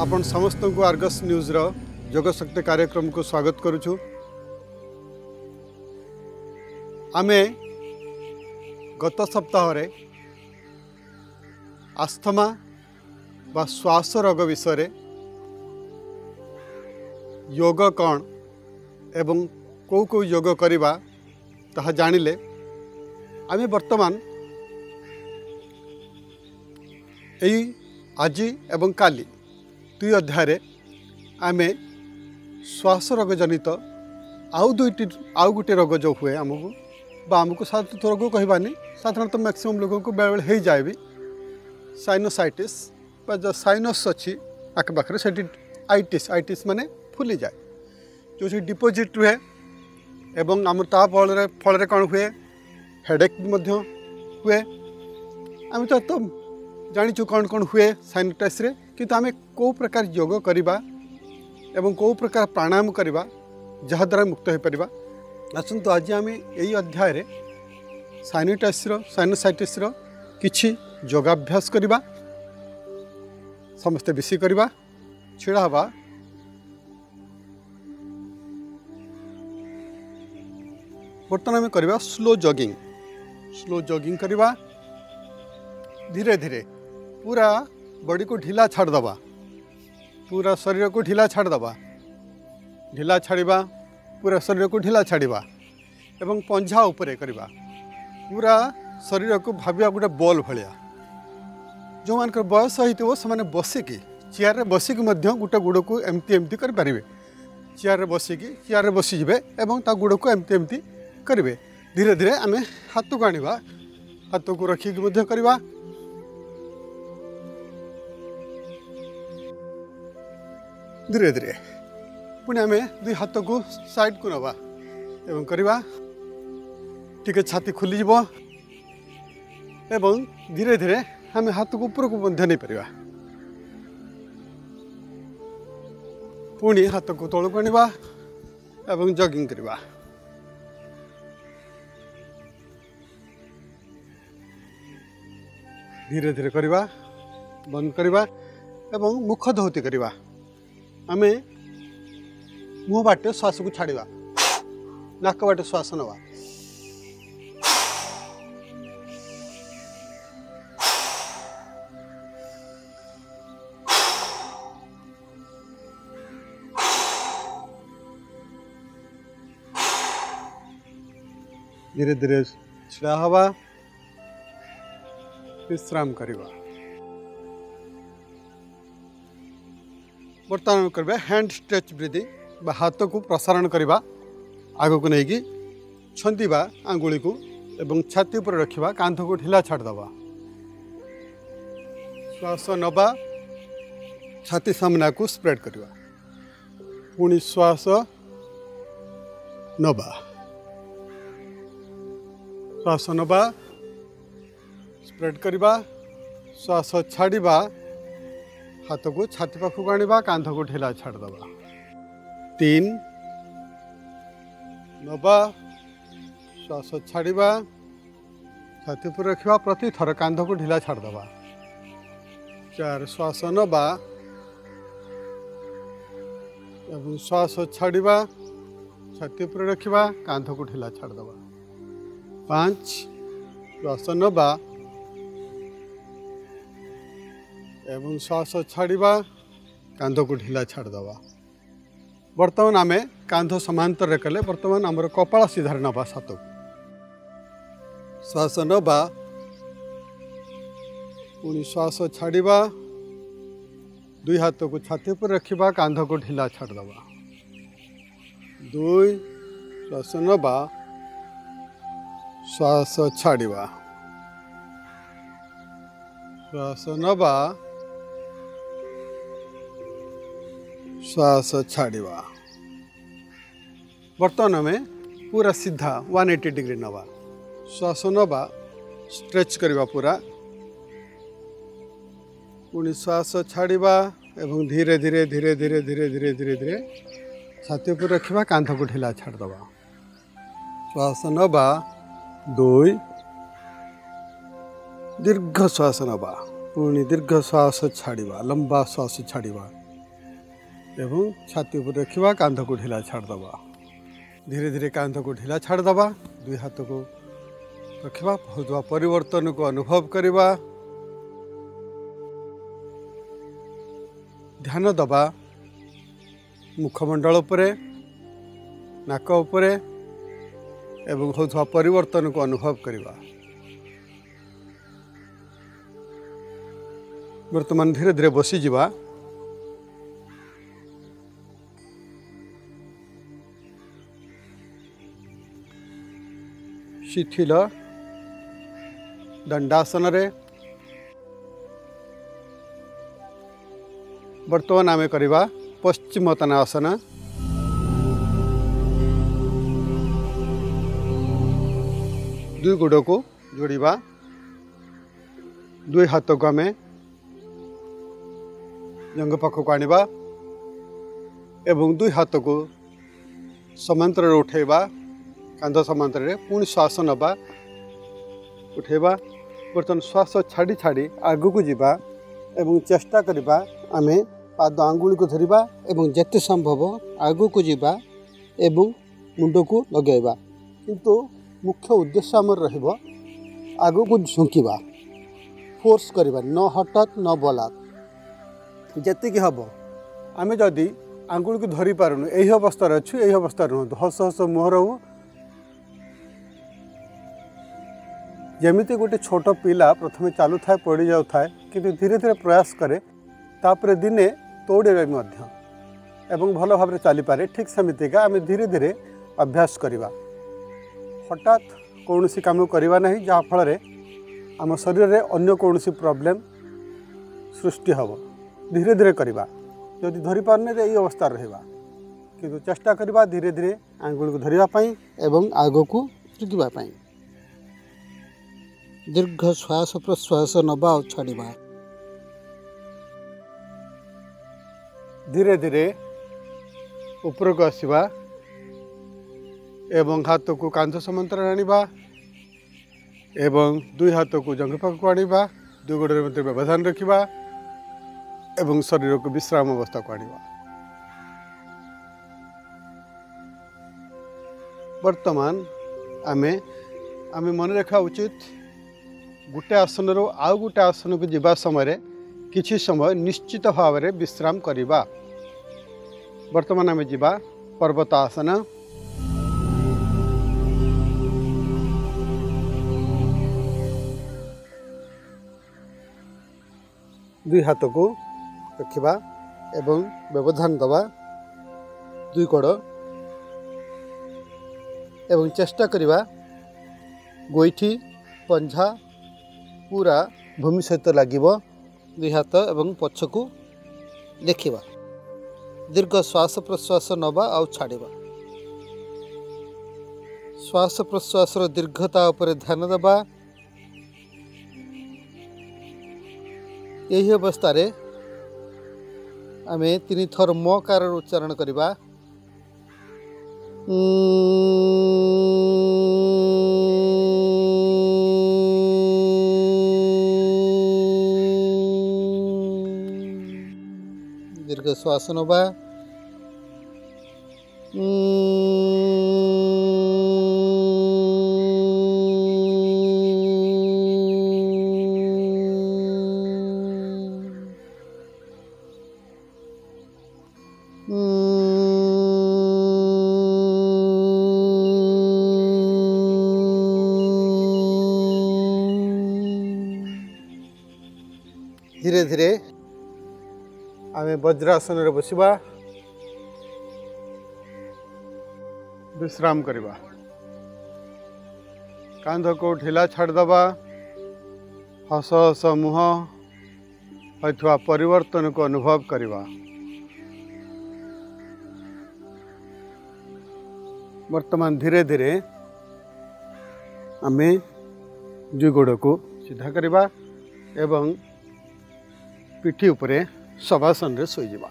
आपण समस्त को आर्गस न्यूज्र जगशक्ति कार्यक्रम को स्वागत करुचु आम गत सप्ताह आस्थमा बा श्वास रोग विषय योग कौन एवं कौ कौ योग करवा जाणिले आम बर्तमान आज एवं काली ଦୁଇ ଅଧ୍ୟାୟରେ ଆମେ ଶ୍ୱାସ ରୋଗଜନିତ ଆଉ ଦୁଇଟି ଆଉ ଗୋଟିଏ ରୋଗ ଯେଉଁ ହୁଏ ଆମକୁ ବା ଆମକୁ ସାଧାରଣତଃ ରୋଗ କହିବାନି ସାଧାରଣତଃ ମ୍ୟାକ୍ସିମମ୍ ଲୋକଙ୍କୁ ବେଳେବେଳେ ହେଇଯାଏ ବି ସାଇନୋସାଇଟିସ୍ ବା ଯେଉଁ ସାଇନସ୍ ଅଛି ଆଖପାଖରେ ସେଠି ଆଇଟିସ୍ ଆଇଟିସ୍ ମାନେ ଫୁଲିଯାଏ ଯେଉଁ ସେଠି ଡିପୋଜିଟ୍ ରୁହେ ଏବଂ ଆମର ତା ଫଳରେ ଫଳରେ କ'ଣ ହୁଏ ହେଡ଼େକ୍ ମଧ୍ୟ ହୁଏ ଆମେ ତ ଜାଣିଛୁ କ'ଣ କ'ଣ ହୁଏ ସାନିଟାଇସ୍ରେ किंतु आम कौ प्रकार योग करवा कौ प्रकार प्राणायाम करवा जहाद्वारा मुक्त हो पार आसतु आज आम यही यध्याय सैनिटाइसर सैनोसाइटिस कि योगाभ्यास करवा समस्ते बस करवा ढाबा बर्तन आम करवा स्लो जगिंग स्लो जगिंग करवा धीरे धीरे पूरा बड़ी को ढिला छाड़ दबा पूरा शरीर को ढिला छाड़ दबा ढीला छाड़ा पूरा शरीर को ढिला छाड़ एवं पंजा उपरे करवा पूरा शरीर को भाविया गोटे बल भाया जो मान बयस होता से बसिकी चेयर बसिकी गोटे गुड़ को एमती एमती करें चेयर बसिकी चेयर बसीजे और ता को एमती एमती करेंगे धीरे धीरे आम हाथ को आने हाथ को रखिक ଧୀରେ ଧୀରେ ପୁଣି ଆମେ ଦୁଇ ହାତକୁ ସାଇଡ଼କୁ ନେବା ଏବଂ କରିବା ଟିକେ ଛାତି ଖୋଲିଯିବ ଏବଂ ଧୀରେ ଧୀରେ ଆମେ ହାତକୁ ଉପରକୁ ମଧ୍ୟ ନେଇପାରିବା ପୁଣି ହାତକୁ ତଳକୁ ଆଣିବା ଏବଂ ଜଗିଂ କରିବା ଧୀରେ ଧୀରେ କରିବା ବନ୍ଦ କରିବା ଏବଂ ମୁଖ ଧୋତି କରିବା आम मुह बाटे श्वास को छाड़ा नाक बाटे श्वास नवा धीरे धीरे ढा हवा विश्राम करवा बर्तमान कर हैंड स्ट्रेच ब्रिदिंग हाथ को प्रसारण करवा आग को लेकिन छंदवा आंगुी को छाती पर रखा कांध को ढिला छाड़द श्वास नवा छाती सामना को स्प्रेड करवा पी श्वास नवा श्वास नवा स्प्रेड करवा श्वास छाड़ हाथ को छाती पाख को आंध को ढेला छाड़ दबा तीन नवा श्वास छाड़ छाती पर रखा प्रति थर कांध को ढिला छाड़ दबा चार श्वास नवा एवं श्वास छाड़ छाती पर रखा कांध को ढिला छाड़ दबा पांच श्वास नवा एवं श्वास छाड़ कांध को ढिला छाड़द बर्तमान आम कांध सामांतर कले बर्तमान आम कपाल सीधार नवा सत श्वास नवा पुणी श्वास छाड़ दुई हाथ को छाती पर रखा कांध को ढिला छाड़द दुई श्वास नवा श्वास छाड़ श्वास नवा श्वास छाड़ बर्तमान आम पूरा सीधा 180 डिग्री नवा श्वास नवा स्ट्रेच करवा पूरा पुणी श्वास छाड़ा एवं धीरे धीरे धीरे धीरे धीरे धीरे धीरे धीरे छाती पर रखा कांध को ढिला छाड़दे श्वास नवा दई दीर्घ श्वास नवा पुणी दीर्घ श्वास छाड़ लंबा श्वास छाड़ ଏବଂ ଛାତି ଉପରେ ରଖିବା କାନ୍ଧକୁ ଢିଲା ଛାଡ଼ିଦେବା ଧୀରେ ଧୀରେ କାନ୍ଧକୁ ଢିଲା ଛାଡ଼ିଦେବା ଦୁଇ ହାତକୁ ରଖିବା ହେଉଥିବା ପରିବର୍ତ୍ତନକୁ ଅନୁଭବ କରିବା ଧ୍ୟାନ ଦେବା ମୁଖମଣ୍ଡଳ ଉପରେ ନାକ ଉପରେ ଏବଂ ହେଉଥିବା ପରିବର୍ତ୍ତନକୁ ଅନୁଭବ କରିବା ବର୍ତ୍ତମାନ ଧୀରେ ଧୀରେ ବସିଯିବା शिथिल दंडासन बर्तमान आम करवा पश्चिमतनासन दुई गोड़ को जोड़ा दुई हाथ को आम जंग पाख को आने दुई हाथ को समांतर उठेबा कांध सामांतर पुणी श्वास नवा उठेबा बर्तन श्वास छाड़ी छाड़ी आग को जीवा एवं चेष्टा करवा आम पाद आंगुक धरवा एवं जिते संभव आग को जीवा एवं मुंड को लगे कि मुख्य उद्देश्य आम रग को झुंकवा फोर्स करवा न हटात न बलात जीक हम आम जदि आंगुक धरी पार नु यही अवस्था अच्छे यही अवस्था रुँ हस हस मुह रहूँ जमी गोटे छोट पा प्रथम चलु थाए पड़ जाए कि धीरे धीरे प्रयास कैपर दिने तोड़े भल भाव चली पाए ठीक सेमती का आम धीरे धीरे अभ्यास करवा हटात कौन काम करवा जहाँफल आम शरीर में अगर कौन प्रोब्लेम सृष्टि हे धीरे धीरे करवा जदि धरी पारने ये अवस्था रहा कि चेष्टा करवा धीरे धीरे आंगुल को धरवापी आग को झुकवापी दीर्घ श्वास प्रश्वास नवा छाड़ धीरे धीरे ऊपर को आसवा एवं हाथ को कांध समांतर एवं दुई हाथ को जंघ को आ दुई गोड़े मध्य व्यवधान रखा एवं शरीर को विश्राम अवस्था को आर्तमान आम आम मन रखा उचित ଗୋଟେ ଆସନରୁ ଆଉ ଗୋଟେ ଆସନକୁ ଯିବା ସମୟରେ କିଛି ସମୟ ନିଶ୍ଚିତ ଭାବରେ ବିଶ୍ରାମ କରିବା ବର୍ତ୍ତମାନ ଆମେ ଯିବା ପର୍ବତ ଆସନ ଦୁଇ ହାତକୁ ରଖିବା ଏବଂ ବ୍ୟବଧାନ ଦେବା ଦୁଇ କଡ଼ ଏବଂ ଚେଷ୍ଟା କରିବା ଗୋଇଠି ପଞ୍ଝା ପୁରା ଭୂମି ସହିତ ଲାଗିବ ଦୁଇ ହାତ ଏବଂ ପଛକୁ ଦେଖିବା ଦୀର୍ଘ ଶ୍ୱାସ ପ୍ରଶ୍ୱାସ ନେବା ଆଉ ଛାଡ଼ିବା ଶ୍ୱାସ ପ୍ରଶ୍ୱାସର ଦୀର୍ଘତା ଉପରେ ଧ୍ୟାନ ଦେବା ଏହି ଅବସ୍ଥାରେ ଆମେ ତିନିଥର ମକାରର ଉଚ୍ଚାରଣ କରିବା ଉଁ श्वासन होगा धीरे धीरे वज्रासन बस विश्राम करवा कांध को ढिला छाड़दा हस हस मुह परिवर्तन को अनुभव करने वर्तमान धीरे धीरे आम जुगोड़ को सीधा करवा पीठी उपरे सभासन शोजा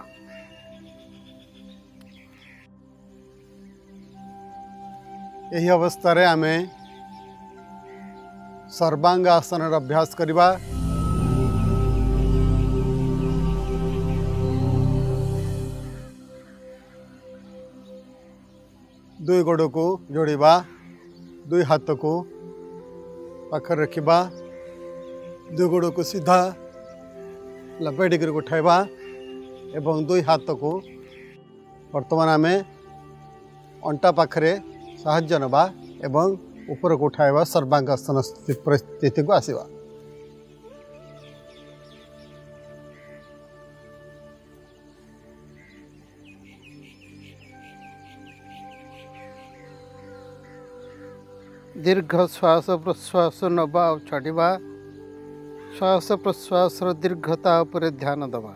यही अवस्था आम सर्वांग आसन अभ्यास करवा दुई गोड़ को जोड़ा दुई हाथ को पाखर रखा दुई गोड़ को सीधा लपेटिक उठाइबा एवं दुई हाथ को बर्तमान आम अंटा पाखे साज्य ना एवं ऊपर को उठाइबा सर्वांगासन परिस्थिति को आसवा दीर्घ श्वास प्रश्वास नवा छाड़ ଶ୍ୱାସ ପ୍ରଶ୍ୱାସର ଦୀର୍ଘତା ଉପରେ ଧ୍ୟାନ ଦେବା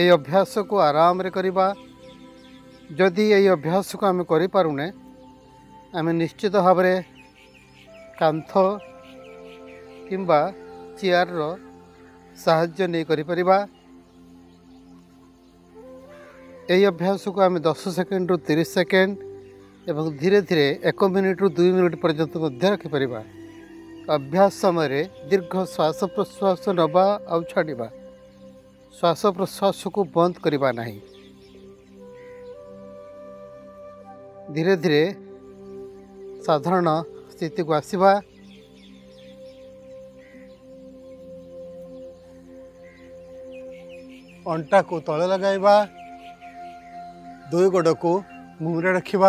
এই অভ্যাসକୁ ଆରାମରେ କରିବା ଯଦି ଏଇ ଅଭ୍ୟାସକୁ ଆମେ କରିପାରୁନେ ଆମେ ନିଶ୍ଚିତ ଭାବରେ କାନ୍ଥ କିମ୍ବା ଚେୟାରର ସାହାଯ୍ୟ ନେଇ କରିପାରିବା यही अभ्यास को आम दस सेकेंड रु तीस सेकेंड एवं धीरे धीरे एक मिनिट रु दुई मिनिट पर्यंत रखिपर अभ्यास समय दीर्घ श्वास प्रश्वास नवा आ छाड़ श्वास प्रश्वास को बंद करवा ना धीरे धीरे साधारण स्थित को आसवा अंटा को तले लगवा दुई गोड़ को मुहरे रखा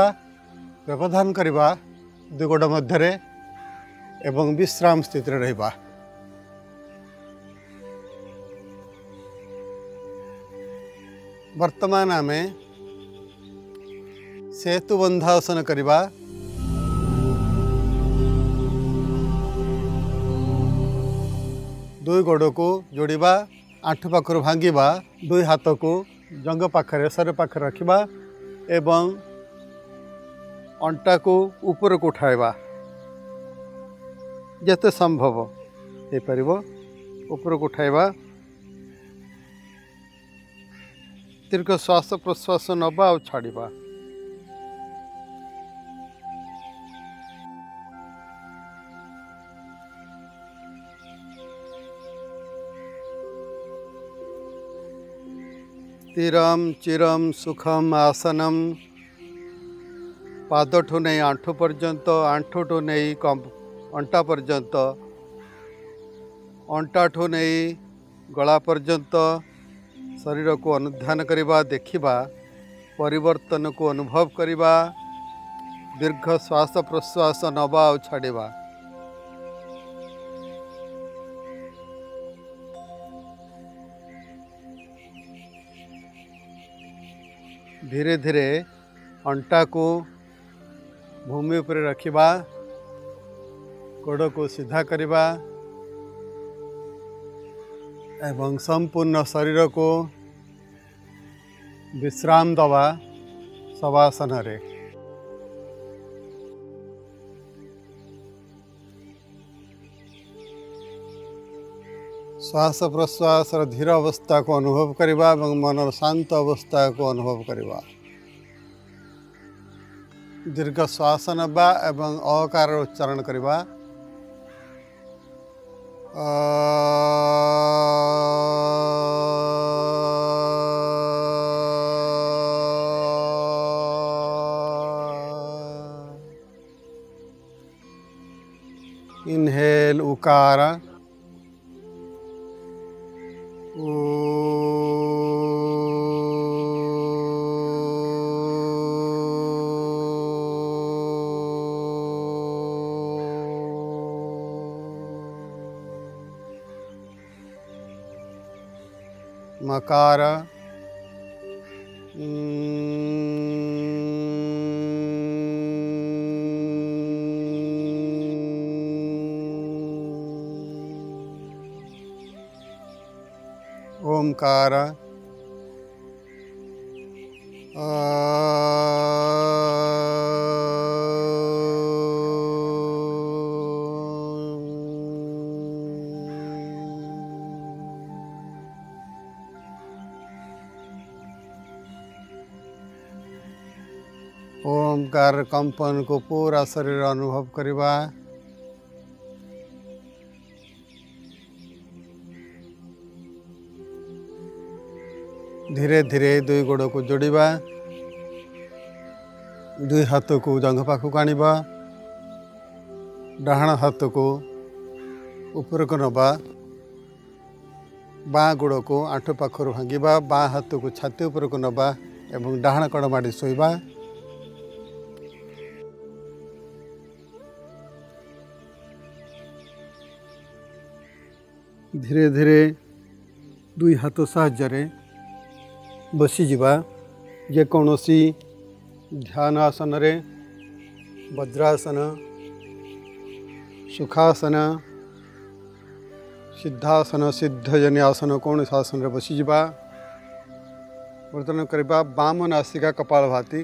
व्यवधान करने दुई गोड़ मध्य एवं विश्राम स्थित रहा वर्तमान आम सेतु बंधासन करवा दुई गोड़ को जोड़ा आंठू पाखु भांग दुई हाथ को जंग पाखे शरीर पाख रखा एवं अंटा को ऊपर को उठाइबा जिते संभव हो पार ऊपर को उठाइबा दीर्घ श्वास प्रश्वास नवा आड़वा स्थिर चिरम सुखम आसनम पाद ठू नहीं आंठू पर्यंत आंठू ठू नहीं अंटा पर्यत अंटा ठू नहीं गला पर्यत शरीर को अनुधान करवा देखा परिवर्तन को अनुभव करवा दीर्घ श्वास प्रश्वास नवा छाड़ा धीरे धीरे अंटा को भूमि पर रखा गोड़ को सीधा करवा एवं संपूर्ण शरीर को विश्राम दवा सवासन रे। श्वास प्रश्वास धीर अवस्था को अनुभव करवा और शांत अवस्था को अनुभव करवा दीर्घ श्वास नवा एवं अकार उच्चारण करवा इनहेल उकार मकार ओंकार ओंकार कंपन को पूरा शरीर अनुभव करवा धीरे धीरे दुई गोड़ को जोड़ा दुई हाथ को जंघ पाखक आहाण हाथ को ऊपर को नवा बा गोड़ को आंठ पाखर भांग बाँ हाथ को छाती उपर को नवा एवं डाण कड़ माड़ी शोवा धीरे धीरे दुई हाथ साहय बसीजा जेकोसी ध्यान आसन वज्रासन सुखासन सिद्धासन सिद्धजन आसन कौन सा आसन बसीजा वर्तन करवा बाम नासिका कपाल भाती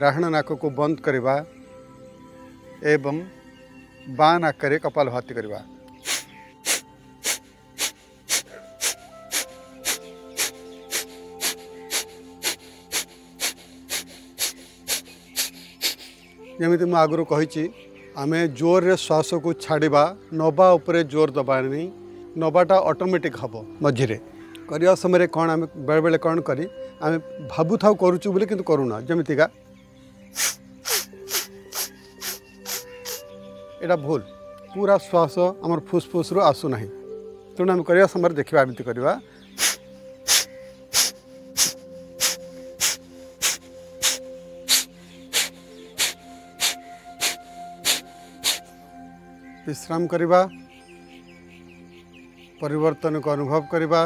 डाण नाक को बंद करवा एवं बा नाक कपाल भाती करवा ଯେମିତି ମୁଁ ଆଗରୁ କହିଛି ଆମେ ଜୋରରେ ଶ୍ୱାସକୁ ଛାଡ଼ିବା ନେବା ଉପରେ ଜୋର ଦେବାନି ନେବାଟା ଅଟୋମେଟିକ୍ ହେବ ମଝିରେ କରିବା ସମୟରେ କ'ଣ ଆମେ ବେଳେବେଳେ କ'ଣ କରି ଆମେ ଭାବୁଥାଉ କରୁଛୁ ବୋଲି କିନ୍ତୁ କରୁନା ଯେମିତିକା ଏଇଟା ଭୁଲ ପୁରା ଶ୍ୱାସ ଆମର ଫୁସ୍ଫୁସ୍ରୁ ଆସୁନାହିଁ ତେଣୁ ଆମେ କରିବା ସମୟରେ ଦେଖିବା ଏମିତି କରିବା विश्राम करवा परिवर्तन को अनुभव करवा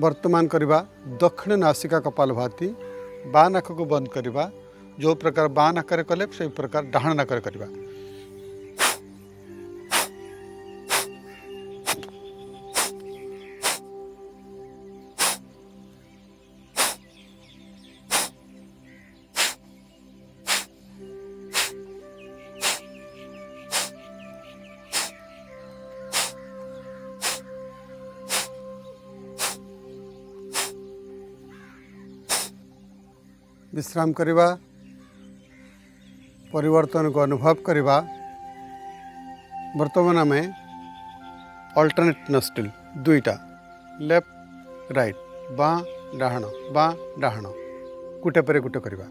वर्तमान करवा दक्षिण नासिका कपाल भाती बान नाक को बंद करवा जो प्रकार बान नाक कले से प्रकार डाण नाक करवा विश्राम करवा परिवर्तन को अनुभव करवा बर्तमान आम अल्टरनेट नस्टिल दुईटा लेफ्ट रईट बाँ डाण बाँ डाण गोटे पर गोटे करवा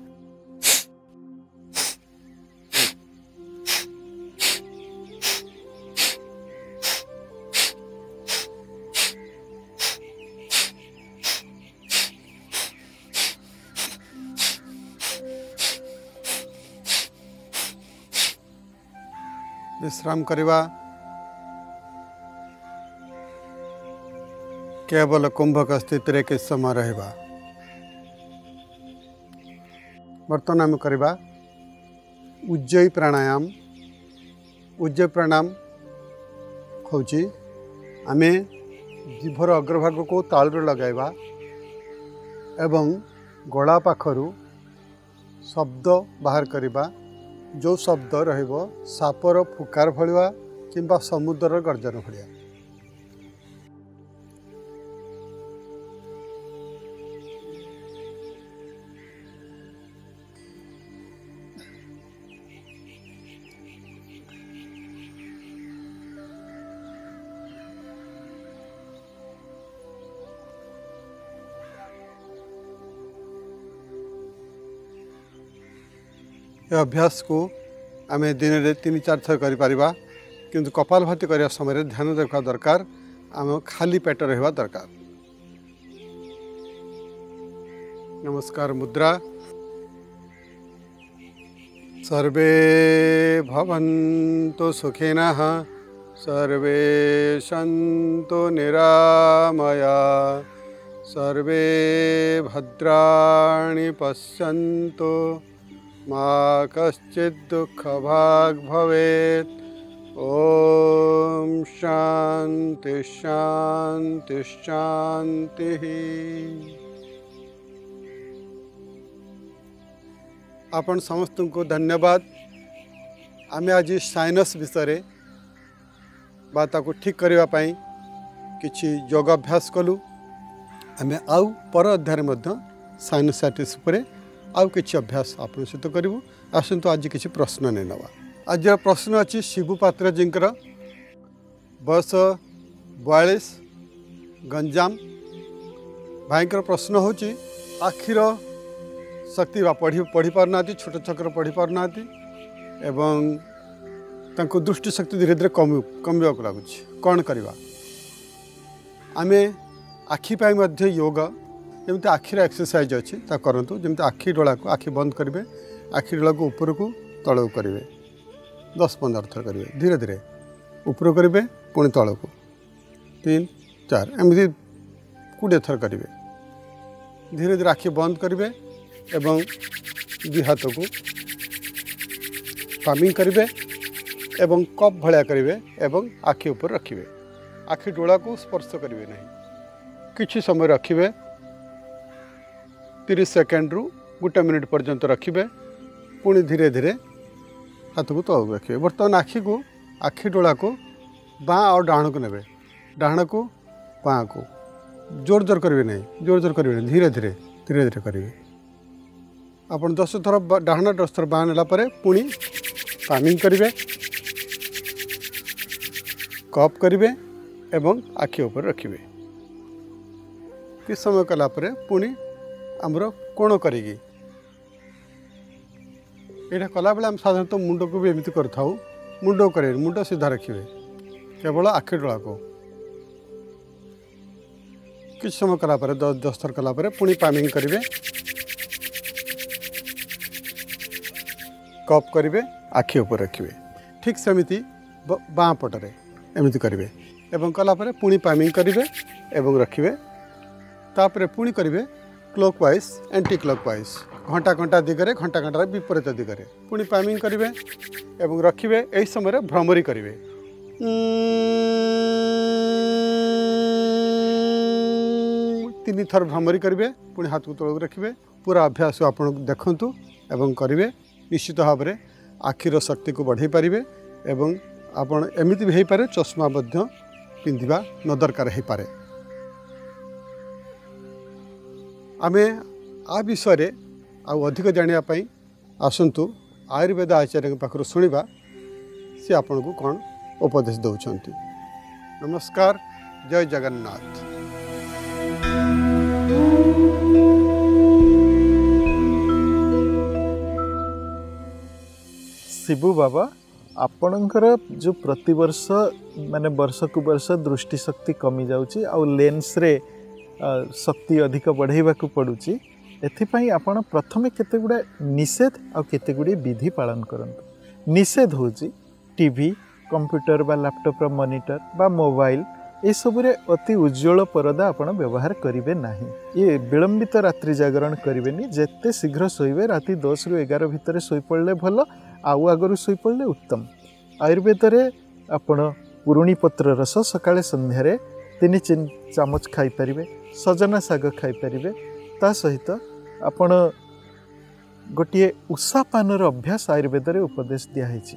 विश्राम करवा केवल कुंभक स्थित समय रहा बर्तमान आम करवा उज्जयी प्राणायाम उज्जय प्राणायाम हूँ आम जीभर अग्रभाग को ताल लगवा एवं गला पाखर शब्द बाहर करवा ଯେଉଁ ଶବ୍ଦ ରହିବ ସାପର ଫୁକାର ଭଳିଆ କିମ୍ବା ସମୁଦ୍ରର ଗର୍ଜନ ଭଳିଆ यह अभ्यास को आम दिन तीन चार थर कर किंतु कपाल भाती करने समय ध्यान रखा दरकार आम खाली पेट रहा दरकार नमस्कार मुद्रा सर्वे भवंतो सुखिन सर्वे सन्तु निरामया सर्वे भद्राणि पश्यंतो मा कश्चिदुख भाग भवे ओ शांति शांति शांति आपण समस्त को धन्यवाद आम आज साइनस विषय को ठीक करने कि योगाभ्यास कलु आम आउ पर अध्याय सैनोसाइटिस आउ कि अभ्यास आपण सहित करूँ आसतु आज किसी प्रश्न नहीं ना आज प्रश्न अच्छे शिवु पात्रजी बयस बयालीस गंजाम भाई प्रश्न हूँ आखिर शक्ति पढ़ी पढ़ी पार ना छोट छक पढ़ी पार ना एवं दृष्टि धीरे धीरे कम कम लगुच कौन करवा आम आखिपाई योग ଯେମିତି ଆଖିର ଏକ୍ସରସାଇଜ୍ ଅଛି ତାକୁ କରନ୍ତୁ ଯେମିତି ଆଖି ଡୋଳାକୁ ଆଖି ବନ୍ଦ କରିବେ ଆଖି ଡୋଳାକୁ ଉପରକୁ ତଳକୁ କରିବେ ଦଶ ପନ୍ଦର ଥର କରିବେ ଧୀରେ ଧୀରେ ଉପରକୁ କରିବେ ପୁଣି ତଳକୁ ତିନି ଚାରି ଏମିତି କୋଡ଼ିଏ ଥର କରିବେ ଧୀରେ ଧୀରେ ଆଖି ବନ୍ଦ କରିବେ ଏବଂ ଦୁଇ ହାତକୁ ପାମିଂ କରିବେ ଏବଂ କପ୍ ଭଳିଆ କରିବେ ଏବଂ ଆଖି ଉପରେ ରଖିବେ ଆଖି ଡୋଳାକୁ ସ୍ପର୍ଶ କରିବେ ନାହିଁ କିଛି ସମୟ ରଖିବେ तीस सेकेंड रु गोटे मिनिट पर्यंत रखिए पुणी धीरे धीरे हाथ को तौक रखिए बर्तमान आखि को आखि डोला को बाँ और डाण को ने डाण को बाँ को जोर जोर करें ना जोर जोर करेंगे धीरे धीरे धीरे धीरे करेंगे आप दस थर डाण दस थर बाँ ना पुणी पानी करेंगे कप करे एवं आखि ऊपर रखिए कि समय कला पुणी आमर कोण करी यहाँ को भी एमती करूँ कर मुंड सीधा रखिए केवल आखि डोला को कि समय कला दस थर कलापर पुणी पानी करेंगे कप करेंगे आखि ऊपर रखिए ठीक सेमती बाँ पटे एमती करेंगे एवं कलापर पुणी पानी करेंगे रखिए पुणी करेंगे ক্লকওয়াইজ অ্যান্টি ক্লকওয়াইজ ঘণ্টা ঘণ্টা দিগরে ঘণ্টা ঘণ্টার বিপরীত দিগরে পুনি প্যামিং করবে এবং রাখবে এই সময় ভ্রমরি করবে তিন থর ভ্রমরি করবে পুনি হাতকু তলক রাখবে পুরা অভ্যাস আপনার দেখুন এবং করবে নিশ্চিত ভাবে আখির শক্তি বড়াই পারে এবং আপনার এমিতি হয়ে পড়ে চশমা মধ্য পিঁধা ন দরকার হয়ে পড়ে आम आ विषय आधिक जाना आसतु आयुर्वेद आचार्य पाखु शुणा से आपण को कौन उपदेश दौरान नमस्कार जय जगन्नाथ शिव बाबा आपण प्रत वर्ष मान वर्ष को वर्ष दृष्टिशक्ति कमी जाऊँगी आउ लेंस ଶକ୍ତି ଅଧିକ ବଢ଼େଇବାକୁ ପଡ଼ୁଛି ଏଥିପାଇଁ ଆପଣ ପ୍ରଥମେ କେତେ ଗୁଡ଼ାଏ ନିଷେଧ ଆଉ କେତେ ଗୁଡ଼ିଏ ବିଧି ପାଳନ କରନ୍ତୁ ନିଷେଧ ହେଉଛି ଟି ଭି କମ୍ପ୍ୟୁଟର ବା ଲ୍ୟାପଟପ୍ର ମନିଟର ବା ମୋବାଇଲ ଏସବୁରେ ଅତି ଉଜ୍ଜଳ ପରଦା ଆପଣ ବ୍ୟବହାର କରିବେ ନାହିଁ ଇଏ ବିଳମ୍ବିତ ରାତ୍ରି ଜାଗରଣ କରିବେନି ଯେତେ ଶୀଘ୍ର ଶୋଇବେ ରାତି ଦଶରୁ ଏଗାର ଭିତରେ ଶୋଇପଡ଼ିଲେ ଭଲ ଆଉ ଆଗରୁ ଶୋଇପଡ଼ିଲେ ଉତ୍ତମ ଆୟୁର୍ବେଦରେ ଆପଣ ପୁରୁଣି ପତ୍ର ରସ ସକାଳେ ସନ୍ଧ୍ୟାରେ ତିନି ଚାମଚ ଖାଇପାରିବେ ସଜନା ଶାଗ ଖାଇପାରିବେ ତା ସହିତ ଆପଣ ଗୋଟିଏ ଉଷାପାନର ଅଭ୍ୟାସ ଆୟୁର୍ବେଦରେ ଉପଦେଶ ଦିଆହେଇଛି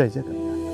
ଜୟ ଜଗନ୍ନାଥ